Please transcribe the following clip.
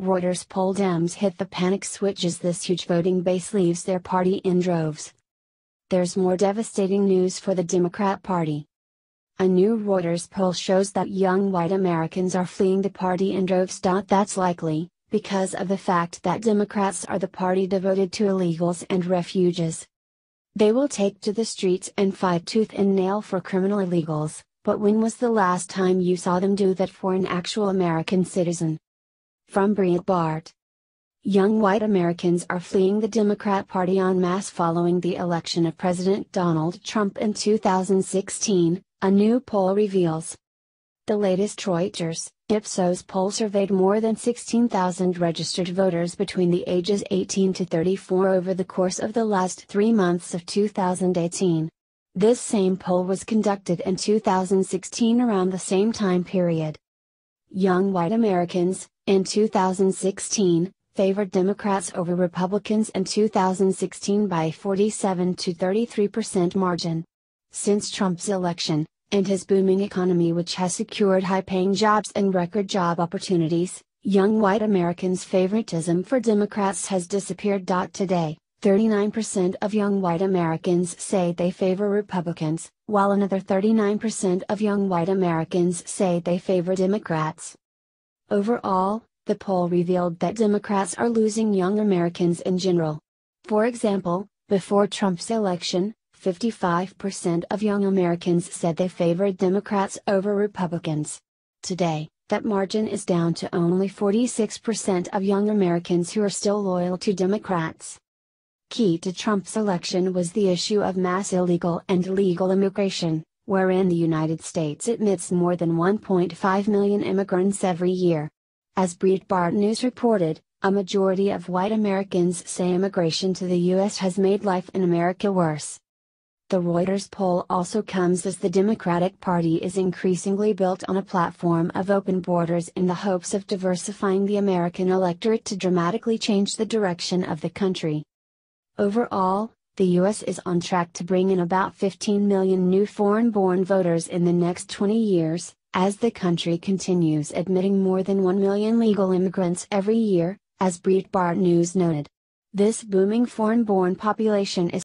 Reuters poll Dems hit the panic switch as this huge voting base leaves their party in droves. There's more devastating news for the Democrat Party. A new Reuters poll shows that young white Americans are fleeing the party in droves. That's likely, because of the fact that Democrats are the party devoted to illegals and refugees. They will take to the streets and fight tooth and nail for criminal illegals, but when was the last time you saw them do that for an actual American citizen? From Breitbart. Young white Americans are fleeing the Democrat Party en masse following the election of President Donald Trump in 2016, a new poll reveals. The latest Reuters, Ipsos poll surveyed more than 16,000 registered voters between the ages 18 to 34 over the course of the last three months of 2018. This same poll was conducted in 2016 around the same time period. Young white Americans, in 2016, favored Democrats over Republicans in 2016 by 47 to 33% margin. Since Trump's election, and his booming economy, which has secured high paying jobs and record job opportunities, young white Americans' favoritism for Democrats has disappeared. Today, 39% of young white Americans say they favor Republicans, while another 39% of young white Americans say they favor Democrats. Overall, the poll revealed that Democrats are losing young Americans in general. For example, before Trump's election, 55% of young Americans said they favored Democrats over Republicans. Today, that margin is down to only 46% of young Americans who are still loyal to Democrats. Key to Trump's election was the issue of mass illegal and legal immigration, wherein the United States admits more than 1.5 million immigrants every year. As Breitbart News reported, a majority of white Americans say immigration to the U.S. has made life in America worse. The Reuters poll also comes as the Democratic Party is increasingly built on a platform of open borders in the hopes of diversifying the American electorate to dramatically change the direction of the country. Overall, the U.S. is on track to bring in about 15 million new foreign born voters in the next 20 years, as the country continues admitting more than 1 million legal immigrants every year, as Breitbart News noted. This booming foreign born population is